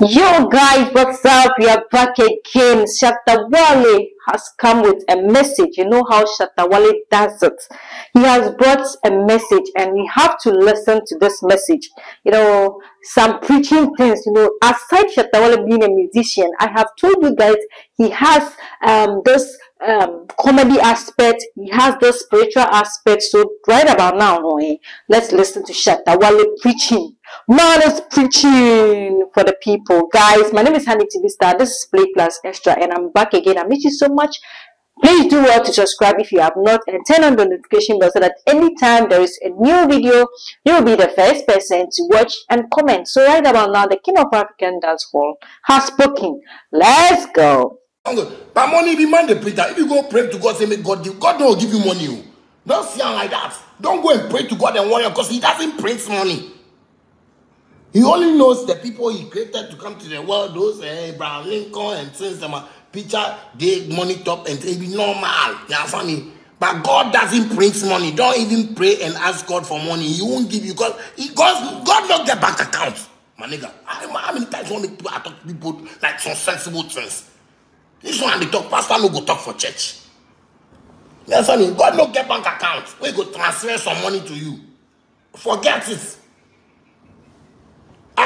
Yo guys, what's up? We are back again. Shatta Wale has come with a message. You know how Shatta Wale does it. He has brought a message and we have to listen to this message. You know, some preaching things, you know, aside Shatta Wale being a musician, I have told you guys he has um this um comedy aspect, he has this spiritual aspect. So right about now, let's listen to Shatta Wale preaching. Man is preaching for the people. Guys, my name is Honey TV Star. This is Play Plus Extra, and I'm back again. I miss you so much. Please do well to subscribe if you have not and turn on the notification bell so that anytime there is a new video, you will be the first person to watch and comment. So right about now, the King of African Dance Hall has spoken. Let's go. But money be man the preacher. If you go pray to God, say make God give. God don't give you money. oh. Don't see him like that. Don't go and pray to God and warrior because he doesn't print money. He only knows the people he created to come to the world, those eh, Abraham Lincoln and things them picture they money top and it be normal. You understand? But God doesn't print money. Don't even pray and ask God for money. He won't give you because God, God not get bank account. My nigga, how, many times want to talk to people like some sensible things? This one they talk, pastor no go talk for church. You understand? God no get bank account. We go transfer some money to you. Forget it.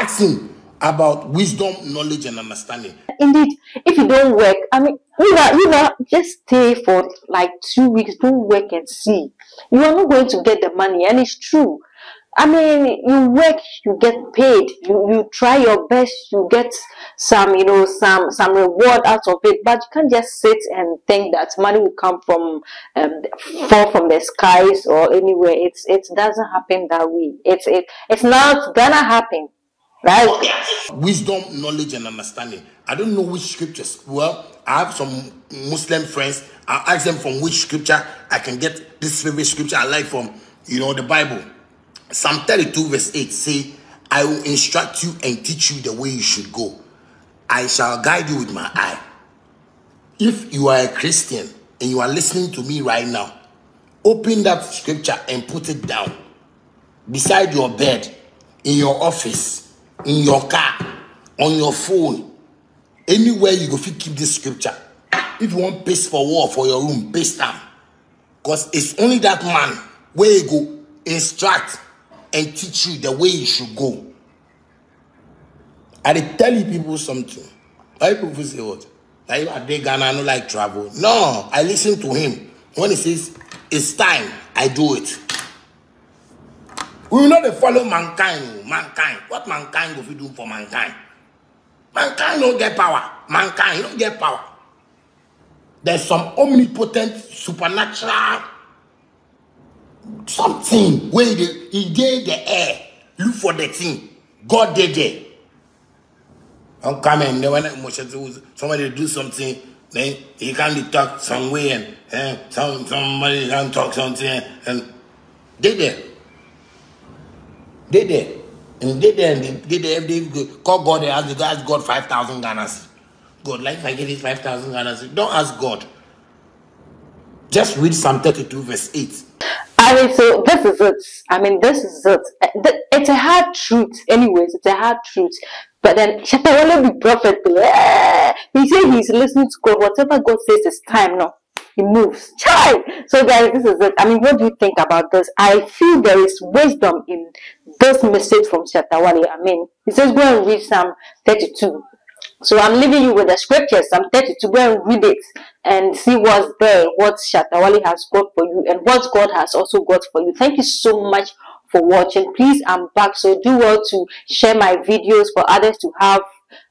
Ask him about wisdom, knowledge, and understanding. Indeed, if you don't work, I mean, you know, you just stay for like two weeks, don't work and see. You are not going to get the money, and it's true. I mean, you work, you get paid. You you try your best, you get some, you know, some some reward out of it. But you can't just sit and think that money will come from um, fall from the skies or anywhere. It's it doesn't happen that way. It's it it's not gonna happen, right? Oh, Wisdom, knowledge, and understanding. I don't know which scriptures. Well, I have some Muslim friends. I ask them from which scripture I can get this favorite scripture I like from, you know, the Bible. Psalm 32, verse 8 say, I will instruct you and teach you the way you should go. I shall guide you with my eye. If you are a Christian and you are listening to me right now, open that scripture and put it down beside your bed, in your office, in your car, on your phone, anywhere you go fit keep this scripture. If you want paste for wall for your room, paste am. Because it's only that man you go instruct and teach you the way you should go. I dey tell you people something. Why people say what? That if I dey Ghana, I no like travel. No, I listen to him. When he says, it's time, I do it. We will not dey follow mankind. oh, Mankind. What mankind go fit do for mankind? Mankind no get power. Mankind no get power. There's some omnipotent, supernatural something he dey he dey the air look for the thing god dey there don come and then when emotion somebody do something then he can dey talk some way and eh, some somebody can talk something and dey there dey there and dey there and dey there every day call god and ask the ask god five thousand ghana cedi god like if i get this five thousand ghana don't ask god just read psalm thirty-two verse eight I mean, so this is it. I mean, this is it. Uh, It's a hard truth, anyways. It's a hard truth. But then, Shatta Wale be prophet. eh, He said he's listening to God. Whatever God says is time now. He moves. Child. So, guys, this is it. I mean, what do you think about this? I feel there is wisdom in this message from Shatta Wale. I mean, he says, go and read Psalm 32. So I'm leaving you with the scriptures. 30 to go and read it and see what's there, what Shatta Wale has got for you, and what God has also got for you. Thank you so much for watching. Please, I'm back. So do well to share my videos for others to have.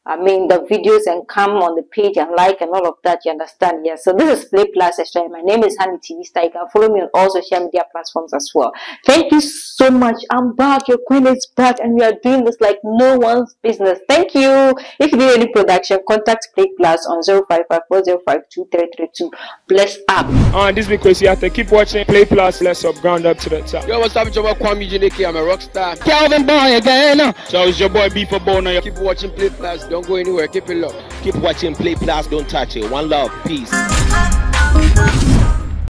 I mean the videos and come on the page and like and all of that. You understand? Yes. So this is Playpluzz Xtra. My name is Honey TV Star. You can follow me on all social media platforms as well. Thank you so much. I'm back. Your queen is back, and we are doing this like no one's business. Thank you. If you need any production, contact Playpluzz on 0554052332. Bless up. Uh, this week we have to keep watching Playpluzz. Let's up, ground up to the top. Yo, what's up? It's your boy Kwame Juneke. I'm a rock star. Calvin Boy again. So it's your boy B4Bonah. Keep watching Playpluzz. Don't go anywhere. Keep it low. Keep watching Playpluzz. Don't touch it. One love. Peace.